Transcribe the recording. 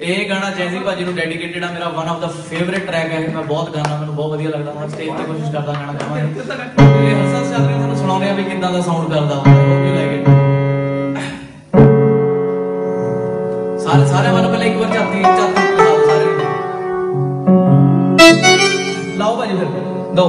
ਇਹ ਗਾਣਾ ਜੈਜ਼ੀ ਭਾਜੀ ਨੂੰ ਡੈਡੀਕੇਟਡ ਆ, ਮੇਰਾ one of the favourite track ਹੈ। ਮੈਂ ਬਹੁਤ ਗਾਣਾ ਮੈਨੂੰ ਬਹੁਤ ਵਧੀਆ ਲੱਗਦਾ ਮੈਂ ਸਟੇਜ ਤੇ ਕੋਸ਼ਿਸ਼ ਕਰਦਾ ਗਾਣਾ ਗਾਵਾਂਗੇ। ਇਹ ਹੱਸਾ ਚੱਲ ਤੁਹਾਨੂੰ ਸੁਣਾਉਂਦੇ ਆ ਵੀ ਕਿੱਦਾਂ ਦਾ ਸਾਊਂਡ ਕਰਦਾ ਹੁੰਦਾ ਹੋਪ ਯੂ ਲਾਈਕ ਸਾਰੇ ਸਾਰੇ ਮਨ ਪਹਿਲੇ ਇੱਕ ਵਾਰ ਚਾਤੀ ਚਾਤੀ ਲਾਓ ਸਾਰੇ। ਲਾਓ ਭਾਜੀ ਫਿਰ। ਦੋ।